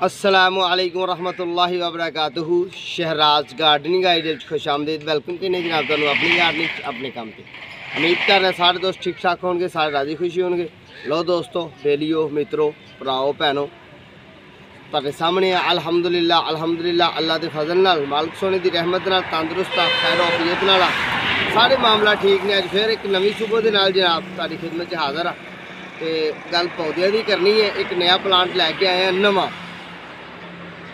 ਅਸਲਾਮੁਅਲੈकुम ਰਹਿਮਤੁਲਾਹਿ ਵਬਰਕਾਤੁਹੂ ਸ਼ਹਿਰਾਜ਼ gardening idea ਵਿੱਚ ਖੁਸ਼ਾਮਦੀਦ welcome ਕਿਨੇ ਜਨਾਬ ਤੁਹਾਨੂੰ ਆਪਣੀ ਗਾਰਡਨਿੰਗ 'ਚ ਆਪਣੇ ਕੰਮ ਤੇ ਉਮੀਦ ਕਰ ਰਿਹਾ ਸਾਰੇ ਦੋਸਤ ਠੀਕ ਠਾਕ ਹੋਣਗੇ ਸਾਰੇ ਰਾਜੀ ਖੁਸ਼ੀ ਹੋਣਗੇ ਲੋ ਦੋਸਤੋ ਬੇਲੀਓ ਮਿੱਤਰੋ ਭਰਾਓ ਭੈਣੋ ਤੁਹਾਡੇ ਸਾਹਮਣੇ ਆ ਅਲਹਮਦੁਲਿਲਾ ਅਲਹਮਦੁਲਿਲਾ ਅੱਲਾ ਦੇ ਫਜ਼ਲ ਨਾਲ ਮਾਲਕ ਸੋਨੇ ਦੀ ਰਹਿਮਤ ਨਾਲ ਤੰਦਰੁਸਤ ਆ ਖੈਰ ਔਫੀਅਤ ਨਾਲ ਆ ਸਾਰੇ ਮਾਮਲਾ ਠੀਕ ਨੇ ਅੱਜ ਫਿਰ ਇੱਕ ਨਵੀਂ ਸੂਬੋ ਦੇ ਨਾਲ ਜਨਾਬ ਤੁਹਾਡੀ ਖਿਦਮਤ 'ਚ ਹਾਜ਼ਰ ਆ ਤੇ ਗੱਲ ਪੌਦਿਆਂ ਦੀ ਕਰਨੀ ਹੈ ਇੱਕ ਨਵਾਂ ਪਲਾਂਟ ਲੈ ਕੇ ਆਏ ਆ ਨਵਾਂ ਜਿਹੜਾ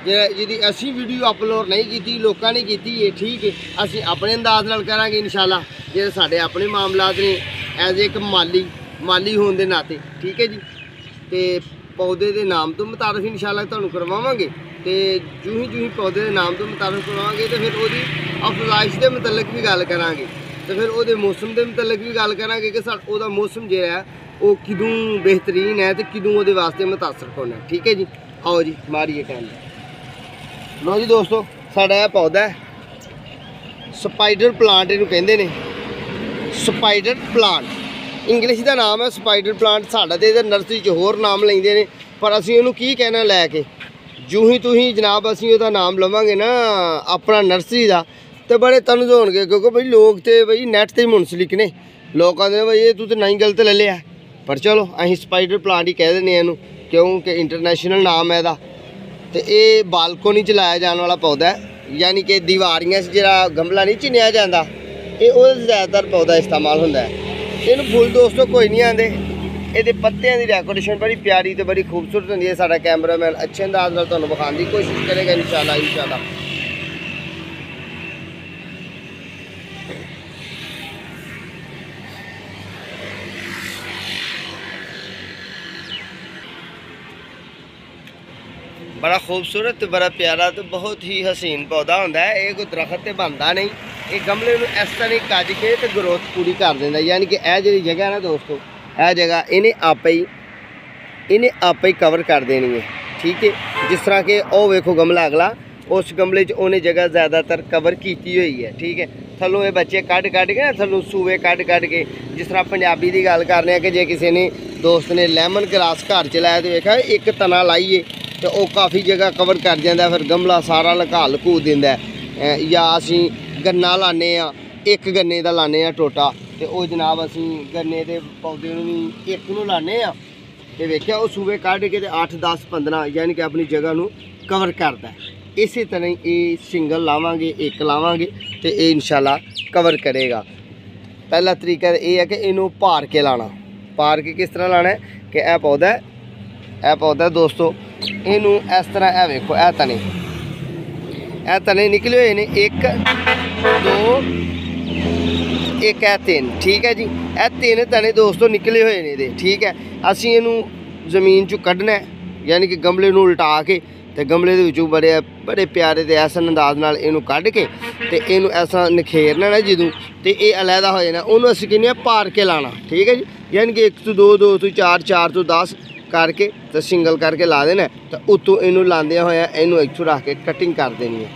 ਜਿਹਦੀ ਅਸੀਂ ਵੀਡੀਓ ਅਪਲੋਡ ਨਹੀਂ ਕੀਤੀ, ਲੋਕਾਂ ਨੇ ਕੀਤੀ ਹੈ ਠੀਕ ਹੈ। ਅਸੀਂ ਆਪਣੇ ਅੰਦਾਜ਼ ਨਾਲ ਕਰਾਂਗੇ ਇਨਸ਼ਾਅੱਲਾ, ਜਿਹੜੇ ਸਾਡੇ ਆਪਣੇ ਮਾਮਲਾਤ ਨੇ ਐਜ਼ ਇੱਕ ਮਾਲੀ ਮਾਲੀ ਹੋਣ ਦੇ ਨਾਤੇ, ਠੀਕ ਹੈ ਜੀ। ਤੇ ਪੌਦੇ ਦੇ ਨਾਮ ਤੋਂ ਮੁਤਾਬਕ ਇਨਸ਼ਾਅੱਲਾ ਤੁਹਾਨੂੰ ਕਰਵਾਵਾਂਗੇ। ਤੇ ਜੂਹੀ ਜੂਹੀ ਪੌਦੇ ਦੇ ਨਾਮ ਤੋਂ ਮੁਤਾਬਕ ਕਰਵਾਵਾਂਗੇ ਤੇ ਫਿਰ ਉਹਦੀ ਅਫਜ਼ਾਇਸ਼ ਦੇ ਮੁਤਲਕ ਵੀ ਗੱਲ ਕਰਾਂਗੇ। ਤੇ ਫਿਰ ਉਹਦੇ ਮੌਸਮ ਦੇ ਮੁਤਲਕ ਵੀ ਗੱਲ ਕਰਾਂਗੇ ਕਿ ਸਾ, ਉਹਦਾ ਮੌਸਮ ਜਿਹੜਾ ਉਹ ਕਿਦੋਂ ਬਿਹਤਰੀਨ ਹੈ ਤੇ ਕਿਦੋਂ ਉਹਦੇ ਵਾਸਤੇ ਮੁਤਾਸਰ ਹੋਣਾ ਠੀਕ ਹੈ ਜੀ। ਆਓ ਜੀ, ਮਾਰੀਏ ਟਾਈਮ ਲੋ ਜੀ ਦੋਸਤੋ, ਸਾਡਾ ਇਹ ਪੌਦਾ ਹੈ। ਸਪਾਈਡਰ ਪਲਾਂਟ ਇਹਨੂੰ ਕਹਿੰਦੇ ਨੇ। Spider plant. ਇੰਗਲਿਸ਼ ਦਾ ਨਾਮ ਹੈ ਸਪਾਈਡਰ ਪਲਾਂਟ। ਸਾਡਾ ਤੇ ਇਹਦਾ ਨਰਸਰੀ 'ਚ ਹੋਰ ਨਾਮ ਲੈਂਦੇ ਨੇ। ਪਰ ਅਸੀਂ ਉਹਨੂੰ ਕੀ ਕਹਿਣਾ ਲੈ ਕੇ? ਜੂ ਹੀ ਤੁਸੀਂ ਜਨਾਬ, ਅਸੀਂ ਉਹਦਾ ਨਾਮ ਲਵਾਂਗੇ ਨਾ, ਆਪਣਾ ਨਰਸਰੀ ਦਾ। ਤੇ ਬੜੇ ਤਨਜ਼ ਹੋਣਗੇ, ਕਿਉਂਕਿ ਬਈ ਲੋਕ ਤੇ ਬਈ ਨੈਟ ਤੇ ਹੀ ਮੁਨਸਲਿਕ ਨੇ। ਲੋਕਾਂ ਦੇ ਬਈ ਇਹ ਤੂੰ ਤੇ ਨਹੀਂ ਗਲਤ ਲੈ ਲਿਆ। ਪਰ ਚਲੋ, ਅਸੀਂ ਸਪਾਈਡਰ ਪਲਾਂਟ ਹੀ ਕਹਿ ਦਿੰਦੇ ਹਾਂ ਇਹਨੂੰ, ਕਿਉਂਕਿ ਇੰਟਰਨੈਸ਼ਨਲ ਨਾਮ ਹੈ ਇਹਦਾ। ਤੇ ਇਹ ਬਾਲਕੋਨੀ ਚ ਲਾਇਆ ਜਾਣ ਵਾਲਾ ਪੌਦਾ ਹੈ। ਯਾਨੀ ਕਿ ਦੀਵਾਰੀਆਂ 'ਚ ਜਿਹੜਾ ਗਮਲਾ ਨਹੀਂ ਚਿਣਿਆ ਜਾਂਦਾ, ਇਹ ਉਹ ਜ਼ਿਆਦਾਤਰ ਪੌਦਾ ਇਸਤੇਮਾਲ ਹੁੰਦਾ ਹੈ। ਇਹਨੂੰ ਫੁੱਲ ਦੋਸਤੋ ਕੋਈ ਨਹੀਂ ਆਂਦੇ। ਇਹਦੇ ਪੱਤਿਆਂ ਦੀ ਡੈਕੋਰੇਸ਼ਨ ਬੜੀ ਪਿਆਰੀ ਤੇ ਬੜੀ ਖੂਬਸੂਰਤ ਹੁੰਦੀ ਹੈ। ਸਾਡਾ ਕੈਮਰਾਮੈਨ ਅੱਛੇ ਅੰਦਾਜ਼ ਨਾਲ ਤੁਹਾਨੂੰ ਵਿਖਾਉਣ ਦੀ ਕੋਸ਼ਿਸ਼ ਕਰੇਗਾ, ਇਨਸ਼ਾਅੱਲਾ ਇਨਸ਼ਾਅੱਲਾ। ਬੜਾ ਖੂਬਸੂਰਤ ਤੇ ਬੜਾ ਪਿਆਰਾ ਤੇ ਬਹੁਤ ਹੀ ਹਸੀਨ ਪੌਦਾ ਹੁੰਦਾ ਹੈ। ਇਹ ਕੋਈ ਦਰਖਤ ਤੇ ਬਣਦਾ ਨਹੀਂ। ਇਹ ਗਮਲੇ ਨੂੰ ਇਸ ਤਰ੍ਹਾਂ ਹੀ ਕੱਜ ਕੇ ਤੇ ਗਰੋਥ ਪੂਰੀ ਕਰ ਦਿੰਦਾ। ਯਾਨੀ ਕਿ ਇਹ ਜਿਹੜੀ ਜਗ੍ਹਾ ਨਾ ਦੋਸਤੋ, ਇਹ ਜਗ੍ਹਾ ਇਹਨੇ ਆਪੇ ਹੀ, ਇਹਨੇ ਆਪੇ ਹੀ ਕਵਰ ਕਰ ਦੇਣੀ ਹੈ। ਠੀਕ ਹੈ? ਜਿਸ ਤਰ੍ਹਾਂ ਕਿ ਉਹ ਵੇਖੋ ਗਮਲਾ ਅਗਲਾ, ਉਸ ਗਮਲੇ 'ਚ ਉਹਨੇ ਜਗ੍ਹਾ ਜ਼ਿਆਦਾਤਰ ਕਵਰ ਕੀਤੀ ਹੋਈ ਹੈ। ਠੀਕ ਹੈ? ਥੱਲੋਂ ਇਹ ਬੱਚੇ ਕੱਢ ਕੱਢ ਕੇ ਥੱਲੋਂ ਸੂਵੇ ਕੱਢ ਕੱਢ ਕੇ, ਜਿਸ ਤਰ੍ਹਾਂ ਪੰਜਾਬੀ ਦੀ ਗੱਲ ਕਰਨੇ ਆ ਕਿ ਜੇ ਕਿਸੇ ਨੇ ਦੋਸਤ ਨੇ ਲੈਮਨ ਗ੍ਰਾਸ ਘਰ ਚ ਲਾਇਆ ਤੇ ਵੇਖਿਆ, ਇੱਕ ਤਣਾ ਲਾਈਏ। ਤੇ ਉਹ ਕਾਫੀ ਜਗ੍ਹਾ ਕਵਰ ਕਰ ਜਾਂਦਾ ਫਿਰ ਗਮਲਾ ਸਾਰਾ ਲਕਾ ਲਕੂ ਦਿੰਦਾ ਜਾਂ ਅਸੀਂ ਗੰਨਾ ਲਾਣੇ ਆ ਇੱਕ ਗੰਨੇ ਦਾ ਲਾਣੇ ਆ ਟੋਟਾ। ਤੇ ਉਹ ਜਨਾਬ ਅਸੀਂ ਗੰਨੇ ਦੇ ਪੌਦੇ ਨੂੰ ਵੀ ਇੱਕ ਨੂੰ ਲਾਣੇ ਆ ਤੇ ਵੇਖਿਆ, ਉਹ ਸੂਬੇ ਕੱਢ ਕੇ ਤੇ 8 10 15 ਯਾਨੀ ਕਿ ਆਪਣੀ ਜਗ੍ਹਾ ਨੂੰ ਕਵਰ ਕਰਦਾ ਹੈ। ਇਸੇ ਤਰ੍ਹਾਂ ਹੀ ਇਹ ਸਿੰਗਲ ਲਾਵਾਂਗੇ, ਇੱਕ ਲਾਵਾਂਗੇ ਤੇ ਇਹ ਇਨਸ਼ਾਅੱਲਾ ਕਵਰ ਕਰੇਗਾ। ਪਹਿਲਾ ਤਰੀਕਾ ਇਹ ਹੈ ਕਿ ਇਹਨੂੰ ਭਾਰ ਕੇ ਲਾਣਾ ਪਾਰ ਕੇ ਕਿਸ ਤਰ੍ਹਾਂ ਲਾਣਾ ਕਿ ਇਹ ਪੌਦਾ ਇਹ ਪੌਦਾ ਦੋਸਤੋ, ਇਹਨੂੰ ਇਸ ਤਰ੍ਹਾਂ ਇਹ ਵੇਖੋ, ਇਹ ਤਣੇ ਇਹ ਤਣੇ ਨਿਕਲੇ ਹੋਏ ਨੇ। 1 2 ਇੱਕ ਹੈ ਤਿੰਨ, ਠੀਕ ਹੈ ਜੀ? ਇਹ ਤਿੰਨ ਤਣੇ ਦੋਸਤੋ, ਨਿਕਲੇ ਹੋਏ ਨੇ ਇਹਦੇ, ਠੀਕ ਹੈ? ਅਸੀਂ ਇਹਨੂੰ ਜ਼ਮੀਨ ਚੋਂ ਕੱਢਣਾ ਯਾਨੀ ਕਿ ਗਮਲੇ ਨੂੰ ਉਲਟਾ ਕੇ ਤੇ ਗਮਲੇ ਦੇ ਵਿੱਚੋਂ ਬੜੇ ਬੜੇ ਪਿਆਰੇ ਤੇ ਐਸਨ ਅੰਦਾਜ਼ ਨਾਲ ਇਹਨੂੰ ਕੱਢ ਕੇ ਤੇ ਇਹਨੂੰ ਐਸਾ ਨਖੇਰਨਾ ਨਾ ਜਦੋਂ ਤੇ ਇਹ ਅਲੱਗਾ ਹੋ ਜਾਣਾ। ਉਹਨੂੰ ਅਸੀਂ ਕਹਿੰਦੇ ਆ ਪਾਰ ਕੇ ਲਾਣਾ, ਠੀਕ ਹੈ ਜੀ? ਯਾਨੀ ਕਿ 1 ਤੋਂ 2 2 ਤੋਂ 4 4 ਤੋਂ 10 ਕਰਕੇ ਤੇ ਸਿੰਗਲ ਕਰਕੇ ਲਾ ਦੇਣਾ ਤਾਂ ਉਤੋਂ ਇਹਨੂੰ ਲਾਉਂਦਿਆਂ ਹੋਇਆ ਇਹਨੂੰ ਇੱਥੋਂ ਰੱਖ ਕੇ ਕਟਿੰਗ ਕਰ ਦੇਣੀ ਹੈ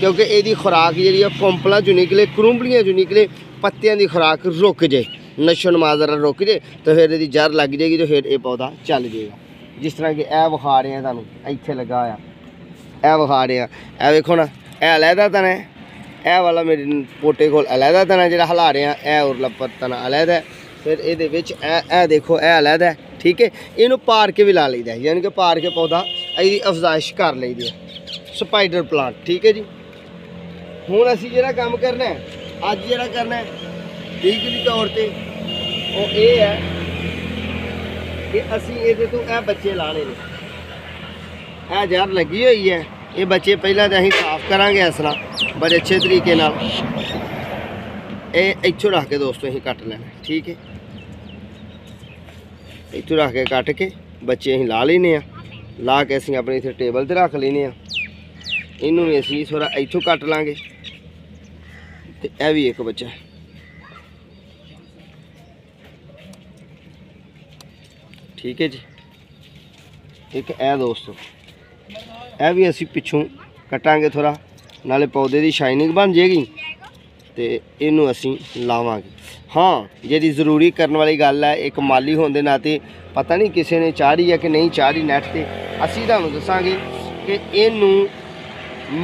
ਕਿਉਂਕਿ ਇਹਦੀ ਖੁਰਾਕ ਜਿਹੜੀ ਆ ਪੰਪਲਾਂ ਚੋਂ ਨਿਕਲੇ ਕਰੂੰਬਲੀਆਂ ਚੋਂ ਨਿਕਲੇ ਪੱਤਿਆਂ ਦੀ ਖੁਰਾਕ ਰੁਕ ਜੇ ਨਸ਼ਣ ਮਾਜ਼ਰਾ ਰੁਕ ਜੇ ਤਾਂ ਫਿਰ ਇਹਦੀ ਜੜ ਲੱਗ ਜਾਏਗੀ ਤੇ ਫਿਰ ਇਹ ਪੌਦਾ ਚੱਲ ਜਾਏਗਾ ਜਿਸ ਤਰ੍ਹਾਂ ਕਿ ਇਹ ਵਿਖਾ ਰਹੇ ਆ ਤੁਹਾਨੂੰ ਇੱਥੇ ਲੱਗਾ ਆ ਇਹ ਵਿਖਾ ਰਹੇ ਆ ਇਹ ਵੇਖੋ ਨਾ ਇਹ ਅਲੱਗਾ ਤਣਾ ਹੈ ਇਹ ਵਾਲਾ ਮੇਰੇ ਪੋਟੇ ਕੋਲ ਅਲੱਗਾ ਤਣਾ ਜਿਹੜਾ ਹਿਲਾ ਰਹੇ ਆ ਇਹ ਉਰਲਾ ਤਣਾ ਅਲੱਗਾ ਹੈ ਫਿਰ ਇਹਦੇ ਵਿੱਚ ਇਹ ਇਹ ਦੇਖੋ ਇਹ ਅਲੱਗਾ ਹੈ ਠੀਕ ਹੈ? ਇਹਨੂੰ ਪਾਰ ਕੇ ਵੀ ਲਾ ਲਈਦਾ ਯਾਨੀ ਕਿ ਪਾਰ ਕੇ ਪੌਦਾ ਇਹਦੀ ਅਫਜ਼ਾਇਸ਼ ਕਰ ਲਈਦੀ ਹੈ। ਸਪਾਈਡਰ ਪਲਾਂਟ ਠੀਕ ਹੈ ਜੀ? ਹੁਣ ਅਸੀਂ ਜਿਹੜਾ ਕੰਮ ਕਰਨਾ ਹੈ, ਅੱਜ ਜਿਹੜਾ ਕਰਨਾ ਹੈ ਡੀਗਰੀ ਤੌਰ ਤੇ ਉਹ ਇਹ ਹੈ ਕਿ ਅਸੀਂ ਇਹਦੇ ਤੋਂ ਇਹ ਬੱਚੇ ਲਾਣੇ ਨੇ। ਇਹ ਜੜ ਲੱਗੀ ਹੋਈ ਹੈ, ਇਹ ਬੱਚੇ ਪਹਿਲਾਂ ਤਾਂ ਅਸੀਂ ਸਾਫ਼ ਕਰਾਂਗੇ ਇਸ ਤਰ੍ਹਾਂ, ਬੜੇ ਅੱਛੇ ਤਰੀਕੇ ਨਾਲ। ਇਹ ਇੱਥੋਂ ਰੱਖ ਕੇ ਦੋਸਤੋ ਅਸੀਂ ਕੱਟ ਲੈਣਾ, ਠੀਕ ਹੈ? ਇੱਥੋਂ ਰੱਖ ਕੇ ਕੱਟ ਕੇ ਬੱਚੇ ਅਸੀਂ ਲਾ ਲੈਨੇ ਆ। ਲਾ ਕੇ ਅਸੀਂ ਆਪਣੇ ਇੱਥੇ ਟੇਬਲ ਤੇ ਰੱਖ ਲੈਨੇ ਆ। ਇਹਨੂੰ ਵੀ ਅਸੀਂ ਥੋੜਾ ਇੱਥੋਂ ਕੱਟ ਲਾਂਗੇ। ਤੇ ਇਹ ਵੀ ਇੱਕ ਬੱਚਾ। ਠੀਕ ਹੈ ਜੀ। ਇੱਕ ਇਹ ਦੋਸਤੋ। ਇਹ ਵੀ ਅਸੀਂ ਪਿੱਛੋਂ ਕਟਾਂਗੇ ਥੋੜਾ ਨਾਲੇ ਪੌਦੇ ਦੀ ਸ਼ਾਈਨਿੰਗ ਬਣ ਜੇਗੀ। ਤੇ ਇਹਨੂੰ ਅਸੀਂ ਲਾਵਾਂਗੇ। ਹਾਂ, ਜਿਹੜੀ ਜ਼ਰੂਰੀ ਕਰਨ ਵਾਲੀ ਗੱਲ ਹੈ, ਇੱਕ ਮਾਲੀ ਹੋਣ ਦੇ ਨਾਤੇ ਪਤਾ ਨਹੀਂ ਕਿਸੇ ਨੇ ਚਾੜੀ ਹੈ ਕਿ ਨਹੀਂ ਚਾੜੀ ਨੈਟ ਤੇ। ਅਸੀਂ ਤੁਹਾਨੂੰ ਦੱਸਾਂਗੇ ਕਿ ਇਹਨੂੰ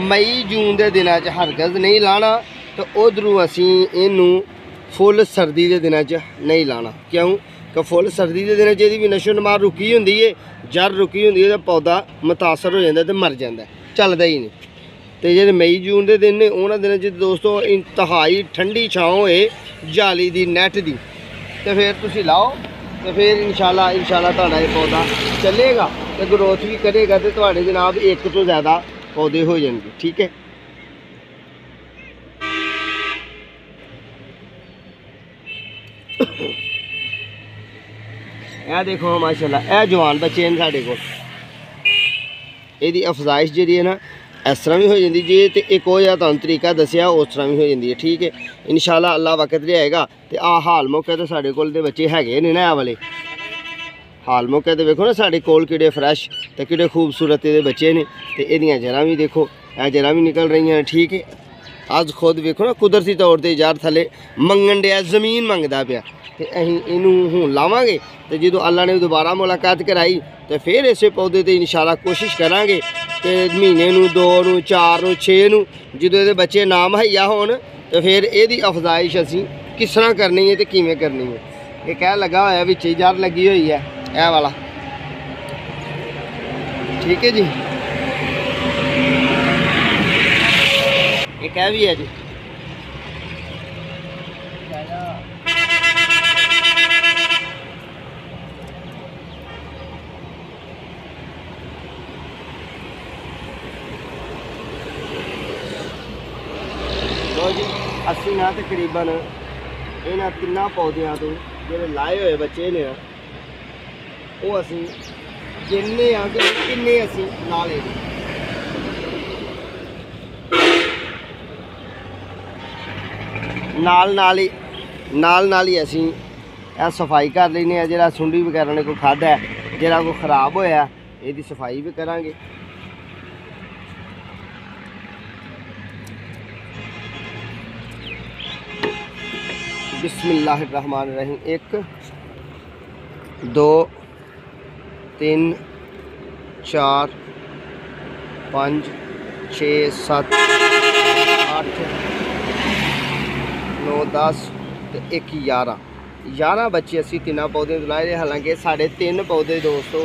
ਮਈ ਜੂਨ ਦੇ ਦਿਨਾਂ 'ਚ ਹਰਗਜ਼ ਨਹੀਂ ਲਾਣਾ ਤੇ ਉਧਰੋਂ ਅਸੀਂ ਇਹਨੂੰ ਫੁੱਲ ਸਰਦੀ ਦੇ ਦਿਨਾਂ 'ਚ ਨਹੀਂ ਲਾਣਾ। ਕਿਉਂ? ਕਿ ਫੁੱਲ ਸਰਦੀ ਦੇ ਦਿਨਾਂ 'ਚ ਇਹਦੀ ਵੀ ਨਸ਼ੋ ਨਮਾਰ ਰੁਕੀ ਹੁੰਦੀ ਏ ਜੜ ਰੁਕੀ ਹੁੰਦੀ ਹੈ ਤਾਂ ਪੌਦਾ ਮੁਤਾਸਰ ਹੋ ਜਾਂਦਾ ਤੇ ਮਰ ਜਾਂਦਾ, ਚੱਲਦਾ ਹੀ ਨਹੀਂ। ਤੇ ਜਿਹੜੇ ਮਈ ਜੂਨ ਦੇ ਦਿਨ ਨੇ, ਉਹਨਾਂ ਦਿਨਾਂ 'ਚ ਦੋਸਤੋ ਇੰਤਹਾਈ ਠੰਡੀ ਛਾਂ ਹੋਏ ਜਾਲੀ ਦੀ ਨੈਟ ਦੀ ਤੇ ਫਿਰ ਤੁਸੀਂ ਲਾਓ ਤੇ ਫਿਰ ਇਨਸ਼ਾਅੱਲਾ ਇਨਸ਼ਾਅੱਲਾ ਤੁਹਾਡਾ ਇਹ ਪੌਦਾ ਚੱਲੇਗਾ ਤੇ ਗਰੋਥ ਵੀ ਕਰੇਗਾ ਤੇ ਤੁਹਾਡੇ ਜਨਾਬ ਇੱਕ ਤੋਂ ਜ਼ਿਆਦਾ ਪੌਦੇ ਹੋ ਜਾਣਗੇ ਠੀਕ ਹੈ ਇਹ ਦੇਖੋ ਮਾਸ਼ਾਅੱਲਾ ਇਹ ਜਵਾਨ ਬੱਚੇ ਨੇ ਸਾਡੇ ਕੋਲ ਇਹਦੀ ਅਫਜ਼ਾਇਸ਼ ਜਿਹੜੀ ਹੈ ਨਾ ਇਸ ਤਰ੍ਹਾਂ ਵੀ ਹੋ ਜਾਂਦੀ ਜੇ ਤੇ ਇੱਕ ਉਹ ਜਿਹਾ ਤੁਹਾਨੂੰ ਤਰੀਕਾ ਦੱਸਿਆ, ਉਸ ਤਰ੍ਹਾਂ ਵੀ ਹੋ ਜਾਂਦੀ ਹੈ, ਠੀਕ ਹੈ? ਇਨਸ਼ਾਅੱਲਾ ਅੱਲਾ ਵਕਤ ਲਿਆਏਗਾ ਤੇ ਆ ਹਾਲ ਮੌਕੇ ਤੇ ਸਾਡੇ ਕੋਲ ਦੇ ਬੱਚੇ ਹੈਗੇ ਨੇ ਨਾ ਇਹ ਵਾਲੇ। ਹਾਲ ਮੌਕੇ ਤੇ ਵੇਖੋ ਨਾ ਸਾਡੇ ਕੋਲ ਕਿਹੜੇ ਫਰੈਸ਼ ਤੇ ਕਿਹੜੇ ਖੂਬਸੂਰਤ ਦੇ ਬੱਚੇ ਨੇ ਤੇ ਇਹਦੀਆਂ ਜੜ੍ਹਾਂ ਵੀ ਦੇਖੋ, ਇਹ ਜੜ੍ਹਾਂ ਵੀ ਨਿਕਲ ਰਹੀਆਂ ਨੇ, ਠੀਕ ਹੈ? ਅੱਜ ਖੁਦ ਵੇਖੋ ਨਾ ਕੁਦਰਤੀ ਤੌਰ ਤੇ ਯਾਰ ਥੱਲੇ ਮੰਗਣ ਡਿਆ, ਜ਼ਮੀਨ ਮੰਗਦਾ ਪਿਆ। ਤੇ ਅਸੀਂ ਇਹਨੂੰ ਹੁਣ ਲਾਵਾਂਗੇ ਤੇ ਜਦੋਂ ਅੱਲਾ ਨੇ ਦੁਬਾਰਾ ਮੁਲਾਕਾਤ ਕਰਾਈ ਤੇ ਫਿਰ ਇਸੇ ਪੌਦੇ ਤੇ ਇਨਸ਼ਾਅੱਲਾ ਕੋਸ਼ਿਸ਼ ਕਰਾਂਗੇ ਤੇ ਮਹੀਨੇ ਨੂੰ 2 ਨੂੰ 4 ਨੂੰ 6 ਨੂੰ, ਜਦੋਂ ਇਹਦੇ ਬੱਚੇ ਨਾ ਮੁਹੱਈਆ ਹੋਣ ਤੇ ਫਿਰ ਇਹਦੀ ਅਫਜ਼ਾਇਸ਼ ਅਸੀਂ ਕਿਸ ਤਰ੍ਹਾਂ ਕਰਨੀ ਹੈ ਤੇ ਕਿਵੇਂ ਕਰਨੀ ਹੈ। ਇਹ ਕਹਿ ਲੱਗਾ ਹੋਇਆ ਵਿੱਚ ਹੀ ਜੜ ਲੱਗੀ ਹੋਈ ਹੈ, ਇਹ ਵਾਲਾ। ਠੀਕ ਹੈ ਜੀ? ਇਹ ਕਹਿ ਵੀ ਹੈ ਜੀ। ਲੋ ਜੀ, ਅਸੀਂ ਨਾ ਤਕਰੀਬਨ ਇਹਨਾਂ ਤਿੰਨਾਂ ਪੌਦਿਆਂ ਤੋਂ ਜਿਹੜੇ ਲਾਏ ਹੋਏ ਬੱਚੇ ਨੇ ਉਹ ਅਸੀਂ ਜਿੰਨੇ ਆ ਕਿ ਕਿੰਨੇ ਅਸੀਂ ਲਾ ਲਏ। ਨਾਲ ਨਾਲ ਹੀ, ਨਾਲ ਨਾਲ ਹੀ ਅਸੀਂ ਇਹ ਸਫ਼ਾਈ ਕਰ ਲੈਨੇ ਆ, ਜਿਹੜਾ ਸੁੰਡੀ ਵਗੈਰਾ ਨੇ ਕੋਈ ਖਾਦਾ ਜਿਹੜਾ ਕੋਈ ਖਰਾਬ ਹੋਇਆ, ਇਹਦੀ ਸਫ਼ਾਈ ਵੀ ਕਰਾਂਗੇ। ਬਿਸਮਿਲ੍ਲਾਹਿਰਰਹਿਮਾਨਿਰਰਹੀਮ 1 2 3 4 5 6 7 8 9 10 ਤੇ 1 11 11 ਬੱਚੇ ਅਸੀਂ ਤਿੰਨਾਂ ਪੌਦੇ ਤੋਂ ਲਾਏ ਨੇ ਹਾਲਾਂਕਿ ਸਾਡੇ ਤਿੰਨ ਪੌਦੇ ਦੋਸਤੋ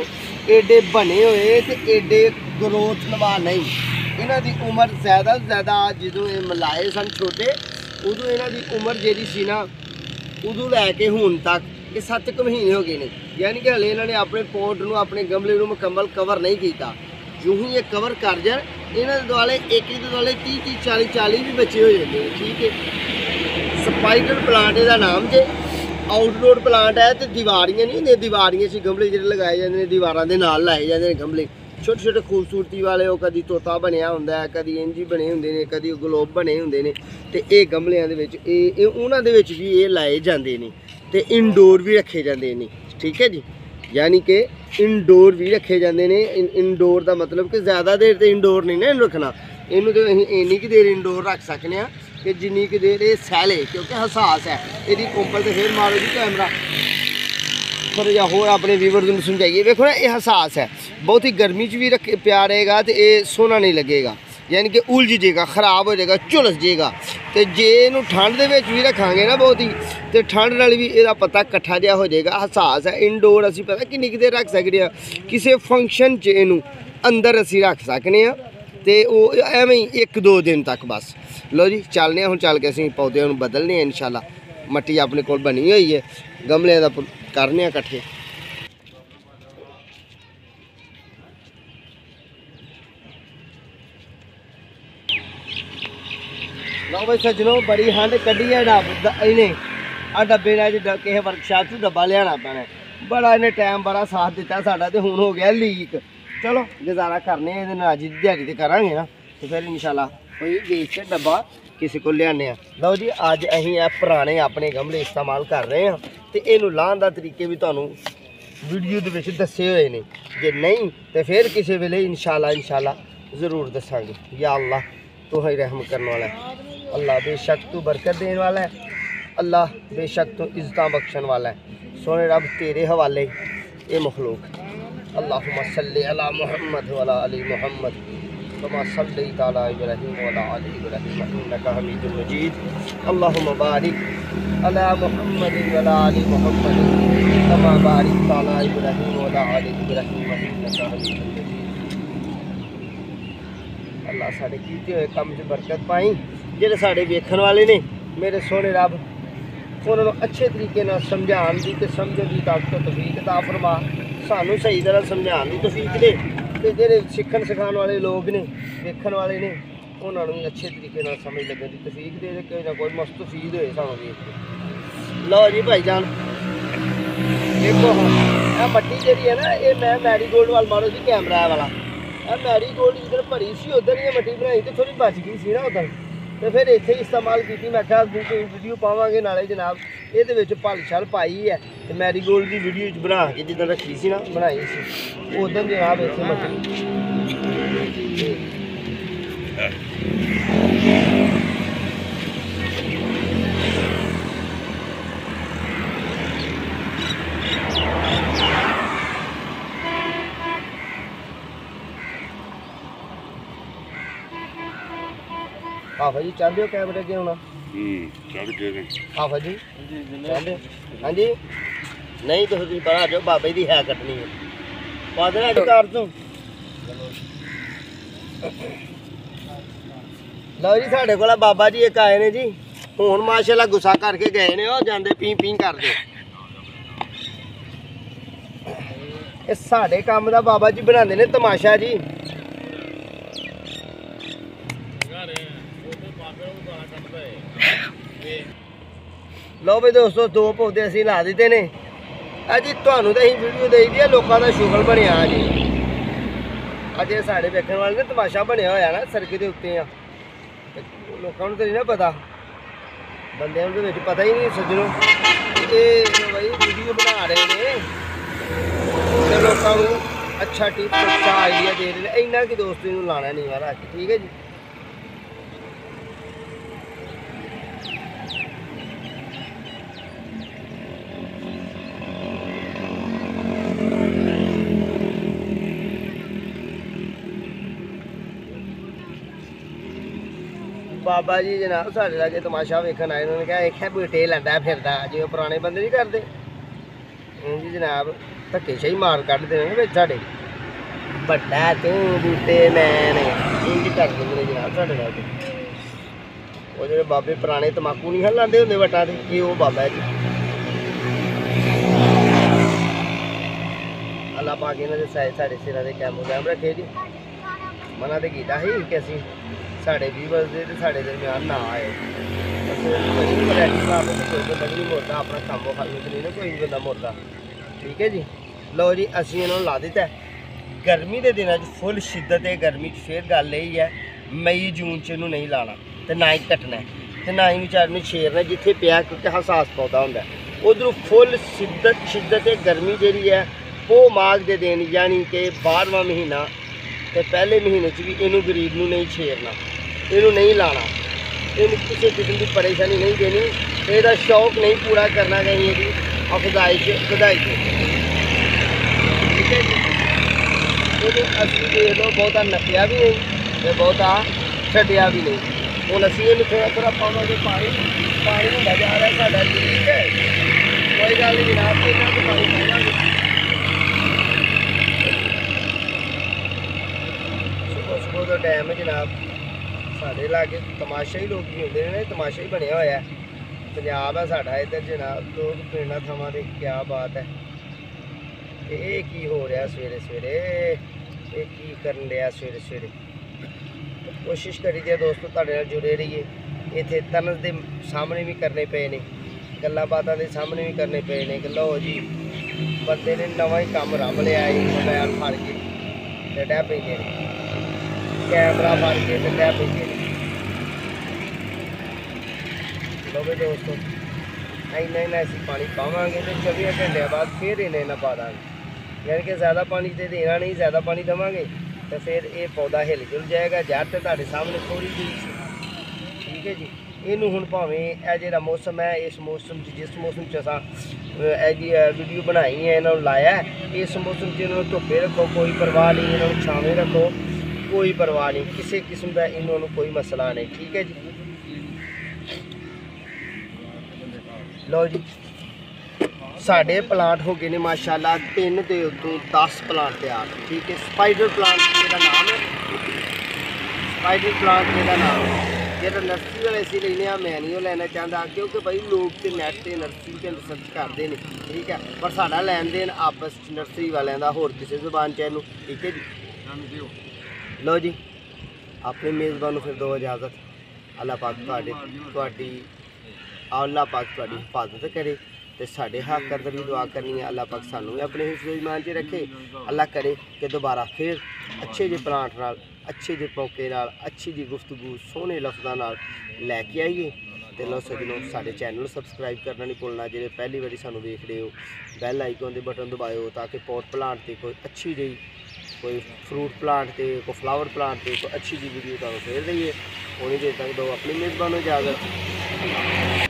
ਏਡੇ ਬਣੇ ਹੋਏ ਤੇ ਏਡੇ ਗਰੋਥ ਨਵਾ ਨਹੀਂ ਇਹਨਾਂ ਦੀ ਉਮਰ ਜ਼ਿਆਦਾ ਤੋਂ ਜ਼ਿਆਦਾ ਜਦੋਂ ਇਹ ਮਲਾਏ ਸਨ ਛੋਟੇ ਉਦੋਂ ਇਹਨਾਂ ਦੀ ਉਮਰ ਜਿਹੜੀ ਸੀ ਨਾ ਉਦੋਂ ਲੈ ਕੇ ਹੁਣ ਤੱਕ ਇਹ 7 ਕੁ ਮਹੀਨੇ ਹੋ ਗਏ ਨੇ। ਯਾਨੀ ਕਿ ਹਲੇ ਇਹਨਾਂ ਨੇ ਆਪਣੇ ਪੋਟ ਨੂੰ, ਆਪਣੇ ਗਮਲੇ ਨੂੰ ਮੁਕੰਮਲ ਕਵਰ ਨਹੀਂ ਕੀਤਾ। ਜਿਉਂ ਹੀ ਇਹ ਕਵਰ ਕਰ ਜਾਣ, ਇਹਨਾਂ ਦੇ ਦੁਆਲੇ ਇੱਕ ਇੱਕ ਦੇ ਦੁਆਲੇ 30 30 40 40 ਵੀ ਬੱਚੇ ਹੋ ਜਾਂਦੇ ਨੇ, ਠੀਕ ਹੈ। ਸਪਾਈਡਰ ਪਲਾਂਟ ਇਹਦਾ ਨਾਮ ਜੇ ਆਊਟਡੋਰ ਪਲਾਂਟ ਹੈ ਤੇ ਦੀਵਾਰੀਆਂ ਨਹੀਂ ਹੁੰਦੀਆਂ, ਦੀਵਾਰੀਆਂ 'ਚ ਗਮਲੇ ਜਿਹੜੇ ਲਗਾਏ ਜਾਂਦੇ ਨੇ, ਦੀਵਾਰਾਂ ਦੇ ਨਾਲ ਲਾਏ ਜਾਂਦੇ ਨੇ ਗਮਲੇ। ਛੋਟੇ ਛੋਟੇ ਖੂਬਸੂਰਤੀ ਵਾਲੇ ਉਹ ਕਦੀ ਤੋਤਾ ਬਣਿਆ ਹੁੰਦਾ ਹੈ, ਕਦੀ ਇੰਜੀ ਬਣੇ ਹੁੰਦੇ ਨੇ, ਕਦੀ ਗਲੋਬ ਬਣੇ ਹੁੰਦੇ ਨੇ ਤੇ ਇਹ ਗਮਲਿਆਂ ਦੇ ਵਿੱਚ, ਇਹ ਇਹ ਉਹਨਾਂ ਦੇ ਵਿੱਚ ਵੀ ਇਹ ਲਾਏ ਜਾਂਦੇ ਨੇ ਤੇ ਇਨਡੋਰ ਵੀ ਰੱਖੇ ਜਾਂਦੇ ਨੇ, ਠੀਕ ਹੈ ਜੀ? ਯਾਨੀ ਕਿ ਇਨਡੋਰ ਵੀ ਰੱਖੇ ਜਾਂਦੇ ਨੇ ਇਨਡੋਰ ਦਾ ਮਤਲਬ ਕਿ ਜ਼ਿਆਦਾ ਦੇਰ ਤੇ ਇਨਡੋਰ ਨਹੀਂ ਨਾ ਇਹਨੂੰ ਰੱਖਣਾ, ਇਹਨੂੰ ਤੇ ਅਸੀਂ ਇੰਨੀ ਕੁ ਦੇਰ ਇਨਡੋਰ ਰੱਖ ਸਕਨੇ ਆ ਕਿ ਜਿੰਨੀ ਕੁ ਦੇਰ ਇਹ ਸਹਿਲੇ ਕਿਉਂਕਿ ਹਸਾਸ ਹੈ, ਇਹਦੀ ਕੋਂਪਲ ਤੇ ਫੇਰ ਮਾਰੋ ਜੀ ਕੈਮਰਾ ਥੋੜਾ ਜਾਂ ਹੋਰ ਆਪਣੇ ਵੀਵਰਸ ਨੂੰ ਸਮਝਾਈਏ, ਵੇਖੋ ਨਾ, ਇਹ ਹਸਾਸ ਹੈ। ਬਹੁਤ ਹੀ ਗਰਮੀ 'ਚ ਵੀ ਰੱਖ ਪਿਆ ਰਹੇਗਾ ਤੇ ਇਹ ਸੋਹਣਾ ਨਹੀਂ ਲੱਗੇਗਾ। ਯਾਨੀ ਕਿ ਉਲਝ ਜੇਗਾ, ਖਰਾਬ ਹੋ ਜਾਏਗਾ ਝੁਲਸ ਜੇਗਾ। ਤੇ ਜੇ ਇਹਨੂੰ ਠੰਡ ਦੇ ਵਿੱਚ ਵੀ ਰੱਖਾਂਗੇ ਨਾ ਬਹੁਤ ਹੀ, ਤੇ ਠੰਡ ਨਾਲ ਵੀ ਇਹਦਾ ਪਤਾ ਇਕੱਠਾ ਜਿਹਾ ਹੋ ਜਾਏਗਾ ਹਸਾਸ ਹੈ ਇਨਡੋਰ ਅਸੀਂ ਪਤਾ ਕਿੰਨੀ ਕੁ ਦੇਰ ਰੱਖ ਸਕਦੇ ਆ ਕਿਸੇ ਫੰਕਸ਼ਨ 'ਚ ਇਹਨੂੰ ਅੰਦਰ ਅਸੀਂ ਰੱਖ ਸਕਨੇ ਆ ਤੇ ਉਹ ਐਵੇਂ ਹੀ ਇੱਕ ਦੋ ਦਿਨ ਤੱਕ ਬਸ। ਲਓ ਜੀ ਚੱਲਨੇ ਆ ਹੁਣ ਚੱਲ ਕੇ ਅਸੀਂ ਪੌਦਿਆਂ ਨੂੰ ਬਦਲਨੇ ਆ ਇਨਸ਼ਾਅੱਲਾ। ਮੱਟੀ ਆਪਣੇ ਕੋਲ ਬਣੀ ਹੋਈ ਹੈ। ਗਮਲਿਆਂ ਦਾ ਕਰਨੇ ਆ ਇਕੱਠੇ। ਲਓ ਬਈ ਸੱਜਣੋ, ਬੜੀ ਹੰਡ ਕੱਢੀ ਹੈ ਡੱਬ ਇਹਨੇ। ਆ ਡੱਬੇ ਨਾਲ ਅੱਜ ਕਿਸੇ ਵਰਕਸ਼ਾਪ ਤੋਂ ਡੱਬਾ ਲਿਆਣਾ ਪੈਣਾ। ਬੜਾ ਇਹਨੇ ਟਾਈਮ ਬੜਾ ਸਾਥ ਦਿੱਤਾ ਸਾਡਾ ਤੇ ਹੁਣ ਹੋ ਗਿਆ ਲੀਕ ਚਲੋ, ਗੁਜ਼ਾਰਾ ਕਰਨੇ ਇਹਦੇ ਨਾਲ ਅੱਜ ਦੀ ਦਿਹਾੜੀ ਤੇ ਕਰਾਂਗੇ ਨਾ। ਤੇ ਫਿਰ ਇਨਸ਼ਾਅੱਲਾ ਕੋਈ ਵੇਚ ਕੇ ਡੱਬਾ ਕਿਸੇ ਕੋਲ ਲਿਆਨੇ ਆ। ਲਓ ਜੀ, ਅੱਜ ਅਸੀਂ ਇਹ ਪੁਰਾਣੇ ਆਪਣੇ ਗਮਲੇ ਇਸਤੇਮਾਲ ਕਰ ਰਹੇ ਹਾਂ ਤੇ ਇਹਨੂੰ ਲਾਹਣ ਦਾ ਤਰੀਕੇ ਵੀ ਤੁਹਾਨੂੰ ਵੀਡੀਓ ਦੇ ਵਿੱਚ ਦੱਸੇ ਹੋਏ ਨੇ। ਜੇ ਨਹੀਂ, ਤੇ ਫਿਰ ਕਿਸੇ ਵੇਲੇ ਇਨਸ਼ਾਅੱਲਾ ਇਨਸ਼ਾਅੱਲਾ ਜ਼ਰੂਰ ਦੱਸਾਂਗੇ। ਯਾ ਅੱਲਾ ਤੂੰ ਹੀ ਰਹਿਮ ਕਰਨ ਵਾਲਾ अल्लाह बेशक तू बरकत देने वाला है। अल्लाह बेशक तू इज़्ज़त बख्शन वाला है। सोने रब, तेरे हवाले ये मखलूक। अल्लाह अला मोहम्मद वाला अली मोहम्मद। अला मोहम्मद वाला अली मोहम्मद। कम च बरकत पाई। ਜਿਹੜੇ ਸਾਡੇ ਵੇਖਣ ਵਾਲੇ ਨੇ, ਮੇਰੇ ਸੋਹਣੇ ਰੱਬ, ਉਹਨਾਂ ਨੂੰ ਅੱਛੇ ਤਰੀਕੇ ਨਾਲ ਸਮਝਾਉਣ ਦੀ ਤੇ ਸਮਝਣ ਦੀ ਤਾਕਤ ਤਫੀਕ ਦਾ ਫਰਮਾ। ਸਾਨੂੰ ਸਹੀ ਤਰ੍ਹਾਂ ਸਮਝਾਉਣ ਦੀ ਤੌਫੀਕ ਦੇ ਤੇ ਜਿਹੜੇ ਸਿੱਖਣ ਸਿਖਾਉਣ ਵਾਲੇ ਲੋਕ ਨੇ, ਵੇਖਣ ਵਾਲੇ ਨੇ, ਉਹਨਾਂ ਨੂੰ ਅੱਛੇ ਤਰੀਕੇ ਨਾਲ ਸਮਝ ਲੱਗਣ ਦੀ ਤੌਫੀਕ ਦੇ ਦੇ ਕੋਈ ਨਾ ਕੋਈ ਮਸਤ ਮਸਤਫੀਦ ਹੋਏ ਸਾਨੂੰ ਵੇਖ ਲਓ ਜੀ ਭਾਈ ਜਾਨ, ਦੇਖੋ ਇਹ ਮੱਟੀ ਜਿਹੜੀ ਹੈ ਨਾ, ਇਹ ਮੈਂ ਮੈਰੀਗੋਲਡ ਵਾਲ ਮਾਰੋ ਜੀ ਕੈਮਰਾ ਵਾਲਾ। ਇਹ ਮੈਰੀਗੋਲਡ ਜਿੱਦਣ ਭਰੀ ਸੀ, ਉਧਰ ਹੀ ਮੱਟੀ ਬਣਾਈ ਤੇ ਥੋੜੀ ਬਚ ਗਈ ਸੀ ਨਾ ਉਧਰ। ਤੇ ਫਿਰ ਇੱਥੇ ਹੀ ਇਸਤੇਮਾਲ ਕੀਤੀ। ਮੈਂ ਕਿਹਾ ਅੱਗੇ ਵੀਡੀਓ ਪਾਵਾਂਗੇ ਨਾਲੇ ਜਨਾਬ। ਇਹਦੇ ਵਿੱਚ ਭਲ ਛਲ ਪਾਈ ਹੈ ਤੇ ਮੈਰੀਗੋਲਡ ਦੀ ਵੀਡੀਓ ਚ ਬਣਾ ਕੇ ਜਿੱਦਾਂ ਰੱਖੀ ਸੀ ਨਾ, ਬਣਾਈ ਸੀ। ਉਦੋਂ ਜਨਾਬ ਇੱਥੇ ਮੱਟੀ ਆਫਾ ਜੀ ਚਾਹੁੰਦੇ ਹੋ ਕੈਮਰੇ ਅੱਗੇ ਹੋਣਾ। ਹੂੰ ਚੜ ਗਏ ਨੇ ਆਫਾ ਜੀ। ਚਾਹੁੰਦੇ ਹੋ? ਹਾਂਜੀ। ਨਹੀਂ ਤੁਸੀਂ ਪਰਾਂ ਜਾਓ ਬਾਬੇ ਦੀ ਹੈ ਕੱਟਣੀ ਹੈ। ਪਾ ਦੇਣਾ ਅਧਿਕਾਰ ਤੋਂ। ਲਓ ਜੀ ਸਾਡੇ ਕੋਲ ਆ ਬਾਬਾ ਜੀ ਇੱਕ ਆਏ ਨੇ ਜੀ। ਹੁਣ ਮਾਸ਼ਾਅੱਲਾ ਗੁੱਸਾ ਕਰਕੇ ਗਏ ਨੇ ਉਹ ਜਾਂਦੇ ਪੀ ਪੀ ਕਰਦੇ। ਇਹ ਸਾਡੇ ਕੰਮ ਦਾ ਬਾਬਾ ਜੀ ਬਣਾਉਂਦੇ ਨੇ ਤਮਾਸ਼ਾ ਜੀ। ਲਓ ਵੀ ਦੋਸਤੋ, ਦੋ ਪੌਦੇ ਅਸੀਂ ਲਾ ਦਿੱਤੇ ਨੇ। ਆ ਜੀ ਤੁਹਾਨੂੰ ਤਾਂ ਅਸੀਂ ਵੀਡੀਓ ਦੇਈਦੀ ਆ, ਲੋਕਾਂ ਦਾ ਸ਼ੁਗਲ ਬਣਿਆ ਜੀ ਅੱਜ ਇਹ ਸਾਡੇ ਵੇਖਣ ਵਾਲੇ ਨੇ ਤਮਾਸ਼ਾ ਬਣਿਆ ਹੋਇਆ ਨਾ ਸੜਕ ਦੇ ਉੱਤੇ ਆ। ਲੋਕਾਂ ਨੂੰ ਤਾਂ ਨਹੀਂ ਨਾ ਪਤਾ। ਬੰਦਿਆਂ ਨੂੰ ਵਿੱਚ ਪਤਾ ਹੀ ਨਹੀਂ ਸੱਜਣੋ। ਇਹ ਬਈ ਵੀਡੀਓ ਬਣਾ ਰਹੇ ਨੇ। ਤੇ ਲੋਕਾਂ ਨੂੰ ਅੱਛਾ ਟਿਪ ਅੱਛਾ ਆਈਡੀਆ ਦੇ ਰਹੇ ਨੇ। ਇੰਨਾ ਕਿ ਦੋਸਤੀ ਨੂੰ ਲਾਣਾ ਨਹੀਂ ਵਾਲਾ ਠੀਕ ਹੈ ਜੀ? ਬਾਬਾ ਜੀ ਜਨਾਬ ਸਾਡੇ ਲਾਗੇ ਤਮਾਸ਼ਾ ਵੇਖਣ ਆਏ ਉਹਨਾਂ ਨੇ ਕਿਹਾ ਇੱਕ ਬੂਟੇ ਲੈਂਦਾ ਫਿਰਦਾ, ਜਿਵੇਂ ਪੁਰਾਣੇ ਬੰਦੇ ਨਹੀਂ ਕਰਦੇ? ਜੀ ਜਨਾਬ ਧੱਕੇ ਸ਼ਹੀ ਮਾਰ ਕੱਢਦੇ ਨੇ ਵਿੱਚ ਸਾਡੇ। ਵੱਡਾ ਤੂੰ ਬੂਟੇ ਮੈਨ, ਇੰਜ ਕਰ ਦਿੰਦੇ ਜਨਾਬ ਸਾਡੇ ਲਾਗੇ। ਉਹ ਜਿਹੜੇ ਬਾਬੇ ਪੁਰਾਣੇ ਤਮਾਕੂ ਨਹੀਂ ਲਾਉਂਦੇ ਹੁੰਦੇ ਵਟਾਂ ਦੇ, ਇਹ ਉਹ ਬਾਬਾ ਜੀ। ਅੱਲਾ ਪਾਕ ਇਹਨਾਂ ਦੇ ਸਾਡੇ ਸਿਰਾਂ ਦੇ ਕੈਮੋ ਕੈਮ ਰੱਖੇ ਜੀ। ਮਨਾ ਤੇ ਕੀਤਾ ਸੀ ਕਿ ਅਸੀਂ ਸਾਡੇ ਵੀਵਰਸ ਦੇ ਤੇ ਸਾਡੇ ਦਰਮਿਆਨ ਨਾ ਆਏ ਅਸੀਂ ਕੋਈ ਵੈਰਾਈਟੀ ਬਾਬੇ ਕੋਈ ਬੰਦਾ ਨਹੀਂ ਮੋੜਦਾ ਆਪਣਾ ਕੰਮ ਉਹ ਖਾਲੀ ਨਹੀਂ ਨਾ ਕੋਈ ਵੀ ਬੰਦਾ ਮੋੜਦਾ। ਠੀਕ ਹੈ ਜੀ? ਲਓ ਜੀ ਅਸੀਂ ਇਹਨਾਂ ਨੂੰ ਲਾ ਦਿੱਤਾ। ਗਰਮੀ ਦੇ ਦਿਨਾਂ 'ਚ ਫੁੱਲ ਸ਼ਿੱਦਤ ਹੈ ਗਰਮੀ 'ਚ ਫੇਰ ਗੱਲ ਇਹ ਹੈ ਮਈ ਜੂਨ 'ਚ ਇਹਨੂੰ ਨਹੀਂ ਲਾਣਾ ਤੇ ਨਾ ਹੀ ਕੱਟਣਾ। ਹੈ, ਤੇ ਨਾ ਹੀ ਵਿਚਾਰ ਨੂੰ ਛੇੜਨਾ ਜਿੱਥੇ ਪਿਆ ਕਿਉਂਕਿ ਹਸਾਸ ਪੌਦਾ ਹੁੰਦਾ। ਉਧਰੋਂ ਫੁੱਲ ਸ਼ਿੱਦਤ ਸ਼ਿੱਦਤ ਹੈ ਗਰਮੀ ਜਿਹੜੀ ਹੈ ਉਹ ਮਾਗ ਦੇ ਦਿਨ ਯਾਨੀ ਕਿ 12ਵਾਂ ਮਹੀਨਾ ਤੇ ਪਹਿਲੇ ਮਹੀਨੇ 'ਚ ਵੀ ਇਹਨੂੰ ਗਰੀਬ ਨੂੰ ਨਹੀਂ ਛੇੜਨਾ। ਇਹਨੂੰ ਨਹੀਂ ਲਾਣਾ। ਇਹਨੂੰ ਕਿਸੇ ਕਿਸਮ ਦੀ ਪਰੇਸ਼ਾਨੀ ਨਹੀਂ ਦੇਣੀ। ਇਹਦਾ ਸ਼ੌਕ ਨਹੀਂ ਪੂਰਾ ਕਰਨਾ ਕਹੀਂ ਇਹਦੀ ਅਫਜ਼ਾਈਸ਼ ਵਧਾਈ ਠੀਕ ਹੈ ਜੀ। ਇਹਨੂੰ ਅਸੀਂ ਦੇਖ ਲਓ, ਬਹੁਤਾ ਨੱਪਿਆ ਵੀ ਨਹੀਂ ਤੇ ਬਹੁਤਾ ਛੱਡਿਆ ਵੀ ਨਹੀਂ। ਹੁਣ ਅਸੀਂ ਇਹਨੂੰ ਥੋੜਾ ਥੋੜਾ ਪਾਵਾਂਗੇ ਪਾਣੀ ਪਾਣੀ ਹੁੰਦਾ ਜਾ ਰਿਹਾ ਸਾਡਾ ਠੀਕ ਹੈ। ਕੋਈ ਗੱਲ ਨਹੀਂ ਜਨਾਬ ਇਹਨਾਂ ਨੂੰ ਪਾਣੀ ਪਾਵਾਂਗੇ ਸੁਬਹ ਸੁਬਹ ਦਾ ਟਾਈਮ ਹੈ ਜਨਾਬ। ਸਾਡੇ ਲਾਗੇ ਤਮਾਸ਼ਾ ਹੀ ਲੋਕ ਵੀ ਹੁੰਦੇ ਨੇ, ਤਮਾਸ਼ਾ ਹੀ ਬਣਿਆ ਹੋਇਆ ਪੰਜਾਬ ਹੈ ਸਾਡਾ ਇੱਧਰ ਜਨਾਬ, ਲੋਕ ਪਿੰਡਾਂ ਥਾਵਾਂ ਦੇ ਕੀ ਬਾਤ ਹੈ। ਇਹ ਕੀ ਹੋ ਰਿਹਾ ਸਵੇਰੇ ਸਵੇਰੇ? ਇਹ ਕੀ ਕਰਨ ਲਿਆ ਸਵੇਰੇ ਸਵੇਰੇ? ਕੋਸ਼ਿਸ਼ ਕਰੀਦੀ ਹੈ ਦੋਸਤੋ ਤੁਹਾਡੇ ਨਾਲ ਜੁੜੇ ਰਹੀਏ। ਇੱਥੇ ਤਨਸ ਦੇ ਸਾਹਮਣੇ ਵੀ ਕਰਨੇ ਪਏ ਨੇ, ਗੱਲਾਂ ਬਾਤਾਂ ਦੇ ਸਾਹਮਣੇ ਵੀ ਕਰਨੇ ਪਏ ਨੇ ਕਿ ਲਓ ਜੀ, ਬੰਦੇ ਨੇ ਨਵਾਂ ਹੀ ਕੰਮ ਰੱਬ ਲਿਆ ਹੈ ਮੋਬਾਈਲ ਫੜ ਕੇ। ਤੇ ਡੈ ਨੇ। ਕੈਮਰਾ ਫੜ ਕੇ ਤੇ ਡੈ ਪੈਂਦੇ ਨੇ। ਦੋਸਤੋ ਇੰਨਾ ਇੰਨਾ ਅਸੀਂ ਪਾਣੀ ਪਾਵਾਂਗੇ ਤੇ 24 ਘੰਟਿਆਂ ਬਾਅਦ ਫਿਰ ਇਹਨੇ ਨਾ ਪਾ ਦਾਂਗੇ। ਯਾਨੀ ਕਿ ਜ਼ਿਆਦਾ ਪਾਣੀ ਤੇ ਦੇਣਾ ਨਹੀਂ, ਜ਼ਿਆਦਾ ਪਾਣੀ ਦੇਵਾਂਗੇ ਤੇ ਫਿਰ ਇਹ ਪੌਦਾ ਹਿੱਲ ਜੁਲ ਜਾਏਗਾ ਜੜ ਤੇ ਤੁਹਾਡੇ ਸਾਹਮਣੇ ਥੋੜੀ ਜਿਹੀ ਸੀ। ਠੀਕ ਹੈ ਜੀ? ਇਹਨੂੰ ਹੁਣ ਭਾਵੇਂ ਇਹ ਜਿਹੜਾ ਮੌਸਮ ਹੈ, ਇਸ ਮੌਸਮ 'ਚ, ਜਿਸ ਮੌਸਮ 'ਚ ਅਸਾਂ ਇਹ ਜੀ ਵੀਡੀਓ ਬਣਾਈ ਹੈ, ਇਹਨਾਂ ਨੂੰ ਲਾਇਆ ਇਸ ਮੌਸਮ 'ਚ ਇਹਨਾਂ ਨੂੰ ਧੁੱਪੇ ਰੱਖੋ, ਕੋਈ ਪਰਵਾਹ ਨਹੀਂ, ਇਹਨਾਂ ਨੂੰ ਛਾਵੇਂ ਰੱਖੋ। ਕੋਈ ਪਰਵਾਹ ਨਹੀਂ, ਕਿਸੇ ਕਿਸਮ ਦਾ ਇਹਨਾਂ ਨੂੰ ਕੋਈ ਮਸਲਾ ਨਹੀਂ, ਠੀਕ ਹੈ ਜੀ? ਲਓ ਜੀ, ਸਾਡੇ ਪਲਾਂਟ ਹੋ ਗਏ ਨੇ ਮਾਸ਼ਾਅੱਲਾ, ਤਿੰਨ ਦੇ ਉੱਤੋਂ 10 ਪਲਾਂਟ ਤਿਆਰ, ਠੀਕ ਹੈ? ਸਪਾਈਡਰ ਪਲਾਂਟ ਇਹਦਾ ਨਾਮ ਹੈ। ਸਪਾਈਡਰ ਪਲਾਂਟ ਇਹਦਾ ਨਾਮ ਹੈ। ਜਿਹੜਾ ਨਰਸਰੀ ਵਾਲੇ ਅਸੀਂ ਲੈਨੇ ਆ ਮੈਂ ਨਹੀਂ ਉਹ ਲੈਣਾ ਚਾਹੁੰਦਾ, ਕਿਉਂਕਿ ਭਾਈ ਲੋਕ ਤੇ ਨੈਟ ਤੇ ਨਰਸਰੀ ਤੇ ਰਿਸਰਚ ਕਰਦੇ ਨੇ, ਠੀਕ ਹੈ? ਪਰ ਸਾਡਾ ਲੈਣ ਦੇਣ ਆਪਸ ਨਰਸਰੀ ਵਾਲਿਆਂ ਦਾ, ਹੋਰ ਕਿਸੇ ਜ਼ੁਬਾਨ ਚ ਇਹਨੂੰ, ਠੀਕ ਹੈ ਜੀ? ਲਓ ਜੀ, ਆਪਣੇ ਮੇਜ਼ਬਾਨ ਨੂੰ ਫਿਰ ਦੋ ਇਜਾਜ਼ਤ। ਅੱਲਾ ਪਾਕ ਤੁਹਾਡੇ, ਤੁਹਾਡੀ, ਅੱਲਾ ਪਾਕ ਤੁਹਾਡੀ ਹਿਫਾਜ਼ਤ ਕਰੇ ਤੇ ਸਾਡੇ ਹੱਕ ਕਰਦਰ ਵੀ ਦੁਆ ਕਰਨੀ ਹੈ। ਅੱਲਾ ਪਾਕ ਸਾਨੂੰ ਵੀ ਆਪਣੇ ਹਿਫਜ਼ ਇਮਾਨ 'ਚ ਰੱਖੇ। ਅੱਲਾ ਕਰੇ ਕਿ ਦੁਬਾਰਾ ਫਿਰ ਅੱਛੇ ਜਿਹੇ ਪਲਾਂਟ ਨਾਲ, ਅੱਛੇ ਜਿਹੇ ਪੌਕੇ ਨਾਲ, ਅੱਛੀ ਜਿਹੀ ਗੁਫ਼ਤਗੂ ਸੋਹਣੇ ਲਫ਼ਜ਼ਾਂ ਨਾਲ ਲੈ ਕੇ ਆਈਏ। ਤੇ ਲੋ ਸਜਣੋ, ਸਾਡੇ ਚੈਨਲ ਨੂੰ ਸਬਸਕ੍ਰਾਈਬ ਕਰਨਾ ਨਹੀਂ ਭੁੱਲਣਾ। ਜਿਹੜੇ ਪਹਿਲੀ ਵਾਰੀ ਸਾਨੂੰ ਵੇਖ ਰਹੇ ਹੋ, ਬੈਲ ਆਈਕਨ ਦੇ ਬਟਨ ਦਬਾਇਓ ਤਾਂ ਕਿ ਪੋਟ ਪਲਾਂਟ ਤੇ ਕੋਈ ਅੱਛੀ ਜਿਹੀ ਕੋਈ ਫਰੂਟ ਪਲਾਂਟ ਤੇ, ਕੋਈ ਫਲਾਵਰ ਪਲਾਂਟ ਤੇ ਕੋਈ ਅੱਛੀ ਜਿਹੀ ਵੀਡੀਓ ਤੁਹਾਨੂੰ ਫੇਰ ਦਈਏ। ਉਨੀ ਦੇਰ ਤੱਕ ਦੋ ਆਪਣੀ ਮੇਜ਼ਬਾਨ ਨੂੰ ਇਜਾਜ਼ਤ